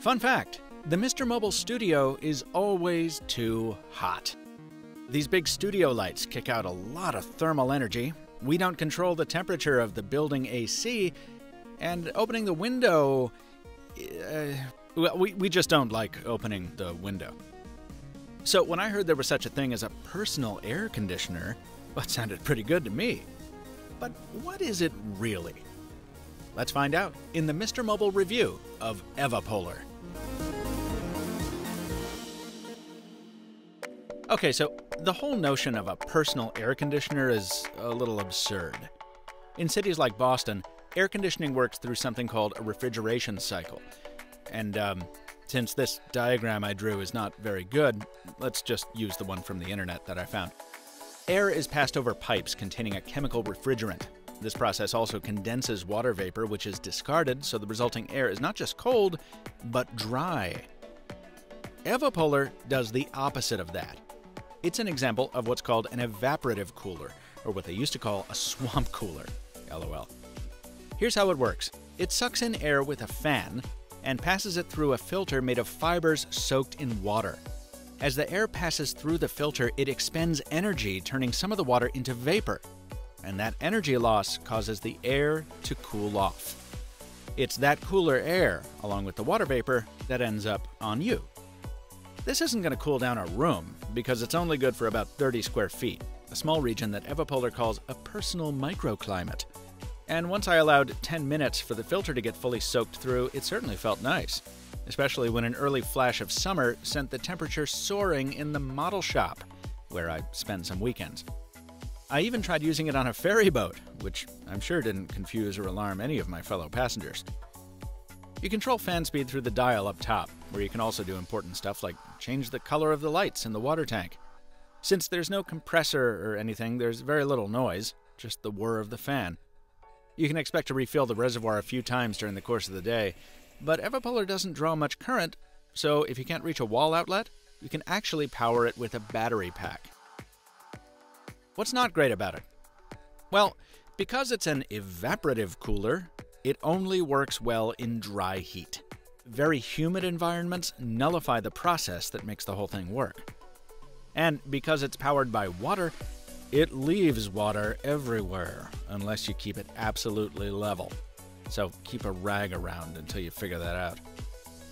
Fun fact the Mr. Mobile studio is always too hot. These big studio lights kick out a lot of thermal energy. We don't control the temperature of the building AC, and opening the window. Uh, we, we just don't like opening the window. So when I heard there was such a thing as a personal air conditioner, it sounded pretty good to me. But what is it really? Let's find out in the Mr. Mobile review of Evapolar. Okay, so the whole notion of a personal air conditioner is a little absurd. In cities like Boston, air conditioning works through something called a refrigeration cycle. And um, since this diagram I drew is not very good, let's just use the one from the internet that I found. Air is passed over pipes containing a chemical refrigerant. This process also condenses water vapor, which is discarded, so the resulting air is not just cold, but dry. Evapolar does the opposite of that. It's an example of what's called an evaporative cooler, or what they used to call a swamp cooler. LOL. Here's how it works it sucks in air with a fan and passes it through a filter made of fibers soaked in water. As the air passes through the filter, it expends energy, turning some of the water into vapor. And that energy loss causes the air to cool off. It's that cooler air, along with the water vapor, that ends up on you. This isn't going to cool down a room, because it's only good for about 30 square feet, a small region that Evapolar calls a personal microclimate. And once I allowed 10 minutes for the filter to get fully soaked through, it certainly felt nice, especially when an early flash of summer sent the temperature soaring in the model shop, where I spend some weekends. I even tried using it on a ferry boat, which I'm sure didn't confuse or alarm any of my fellow passengers. You control fan speed through the dial up top, where you can also do important stuff like change the color of the lights in the water tank. Since there's no compressor or anything, there's very little noise, just the whir of the fan. You can expect to refill the reservoir a few times during the course of the day, but Evapolar doesn't draw much current, so if you can't reach a wall outlet, you can actually power it with a battery pack. What's not great about it? Well, because it's an evaporative cooler, it only works well in dry heat. Very humid environments nullify the process that makes the whole thing work. And because it's powered by water, it leaves water everywhere unless you keep it absolutely level. So keep a rag around until you figure that out.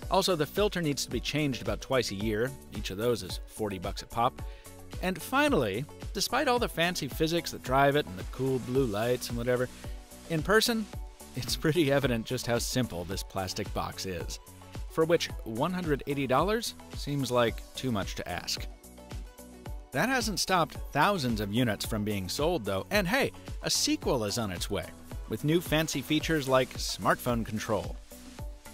Also, the filter needs to be changed about twice a year. Each of those is 40 bucks a pop. And finally, despite all the fancy physics that drive it and the cool blue lights and whatever, in person, it's pretty evident just how simple this plastic box is. For which $180 seems like too much to ask. That hasn't stopped thousands of units from being sold, though, and hey, a sequel is on its way, with new fancy features like smartphone control.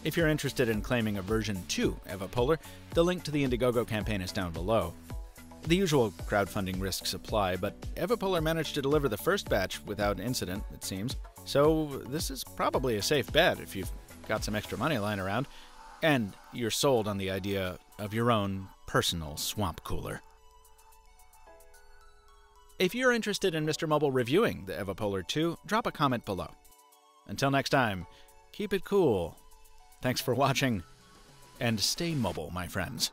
If you're interested in claiming a version 2 of a Evapolar, the link to the Indiegogo campaign is down below. The usual crowdfunding risks apply, but Evapolar managed to deliver the first batch without incident, it seems, so this is probably a safe bet if you've got some extra money lying around, and you're sold on the idea of your own personal swamp cooler. If you're interested in Mr. Mobile reviewing the Evapolar 2, drop a comment below. Until next time, keep it cool. Thanks for watching, and stay mobile, my friends.